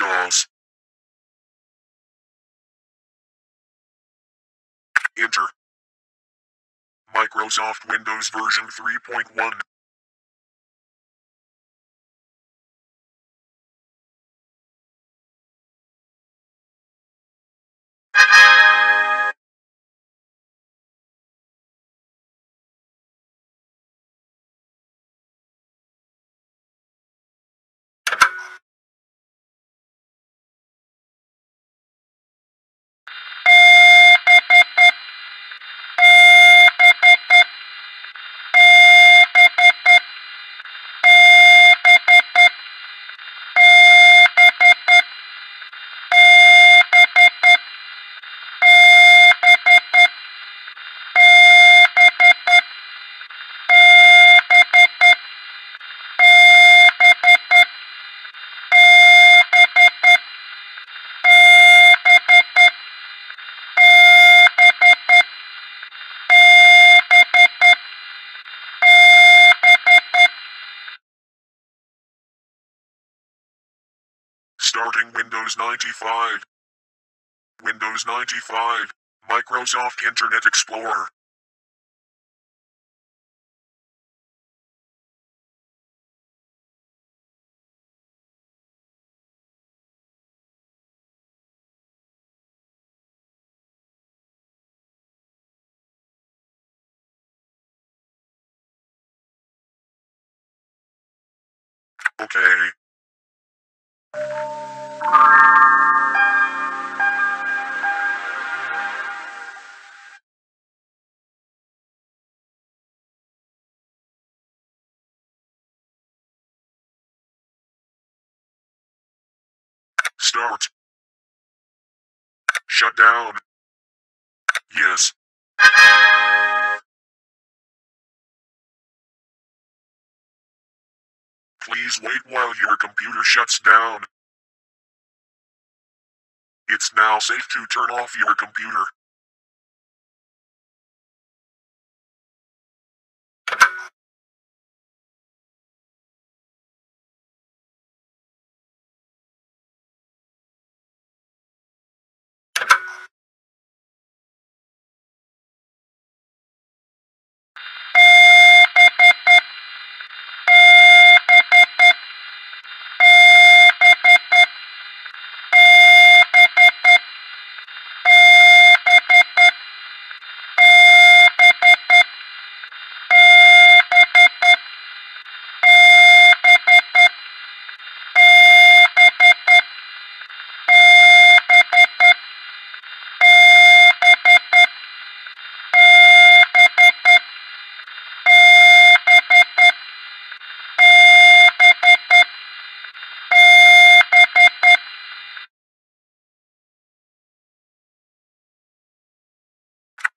MS-DOS. Enter. Microsoft Windows version 3.1. Starting Windows 95. Windows 95. Microsoft Internet Explorer. Okay. Start. Shut down. Yes. Please wait while your computer shuts down. It's now safe to turn off your computer.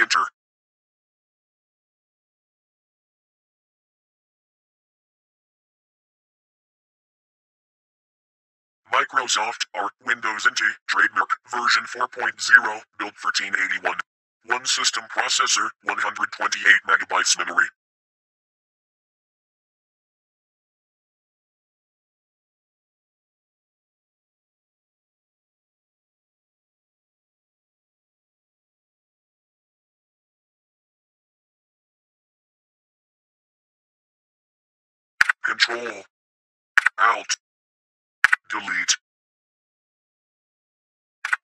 Enter. Microsoft Art Windows NT Trademark version 4.0 built for 1081. One system processor, 128 megabytes memory. Control. Alt. Delete.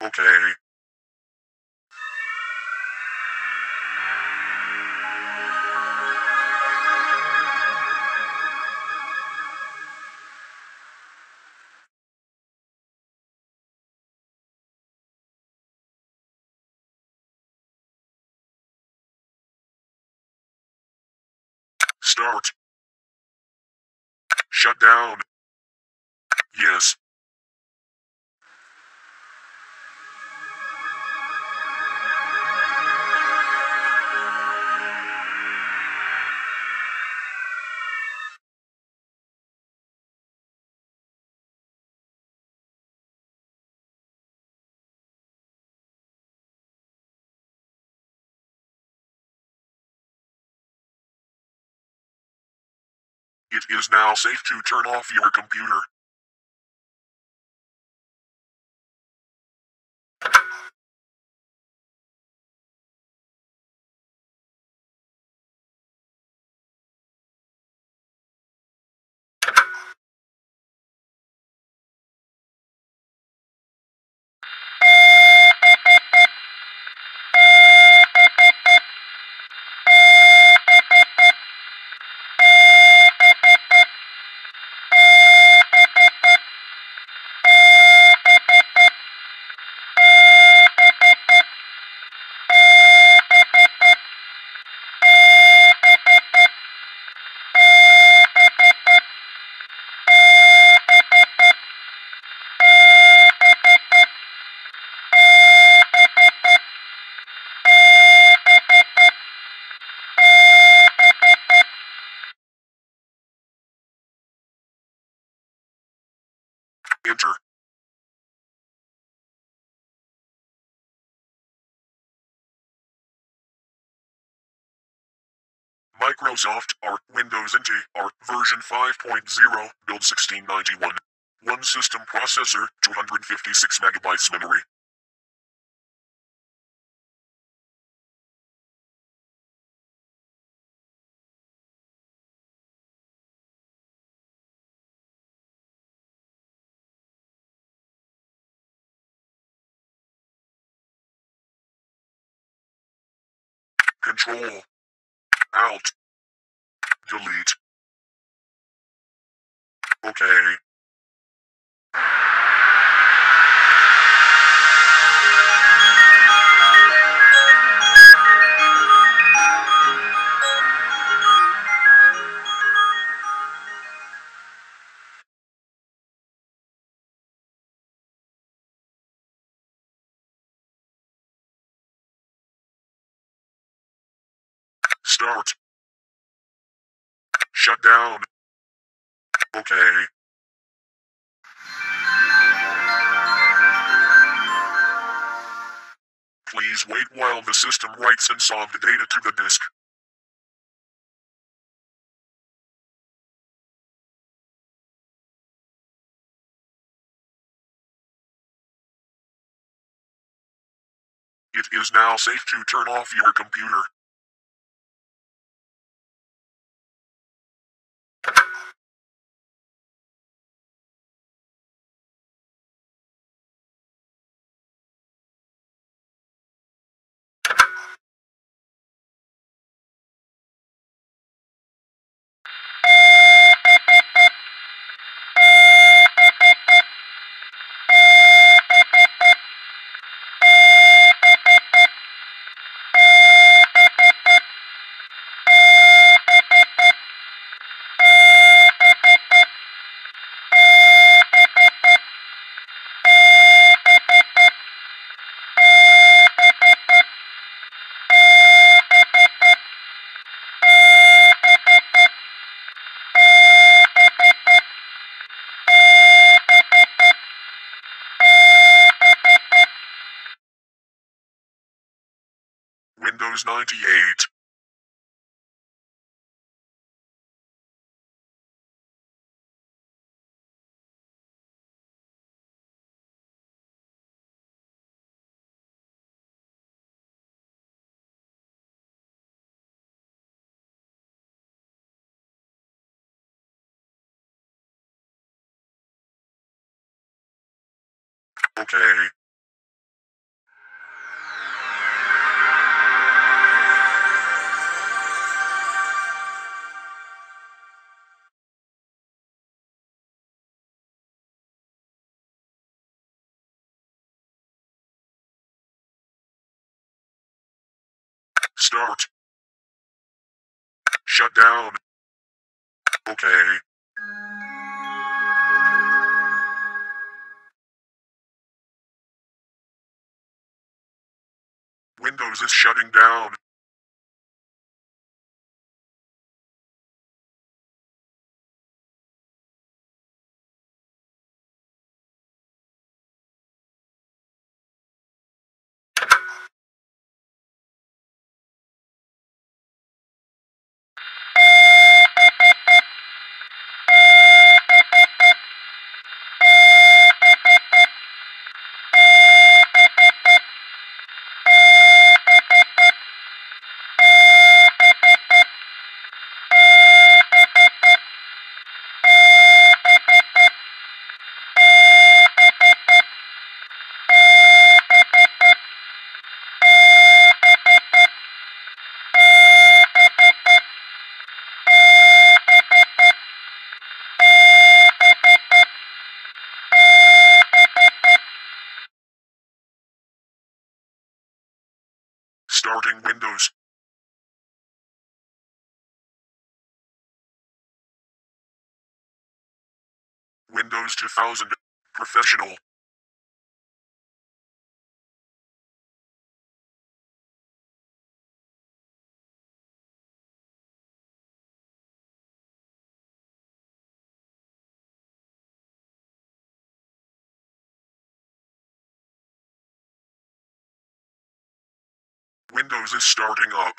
Okay. Start. Shut down. Yes. It is now safe to turn off your computer. Enter. Microsoft Art Windows NT Art version 5.0 build 1691. One system processor, 256 megabytes memory. Control. Alt. Delete. Okay. Start. Shut down. Okay. Please wait while the system writes and solve the data to the disk. It is now safe to turn off your computer. Windows 98. Okay. Shut down. Okay. Windows is shutting down. Windows 2000 Professional. Windows is starting up.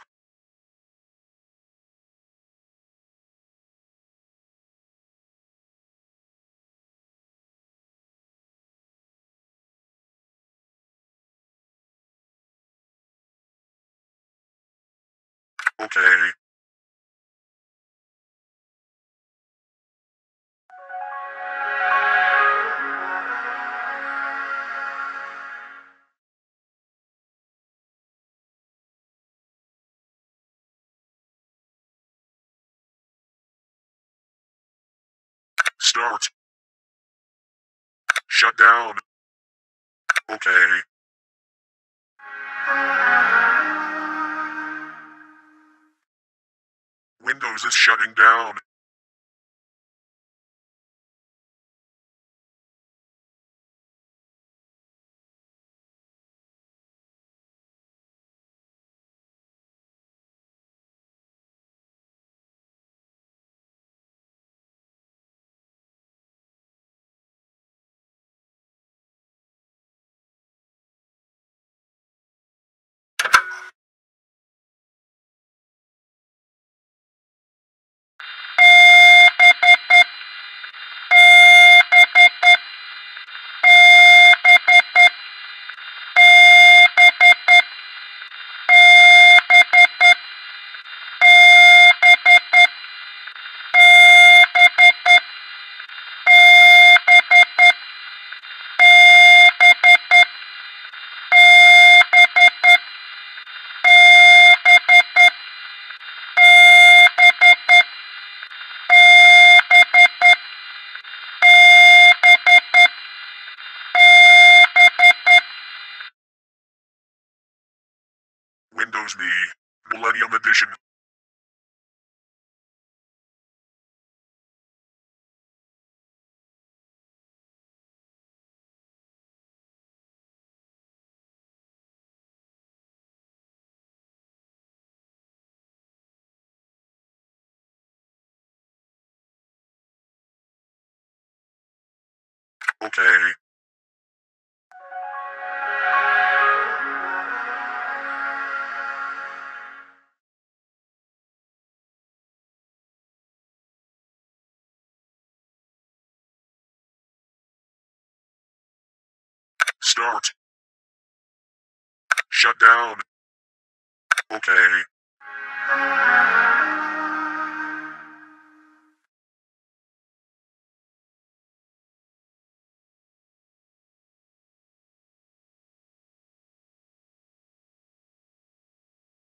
Okay. Start. Shut down. Okay. Is shutting down. Okay. Start. Shut down. Okay.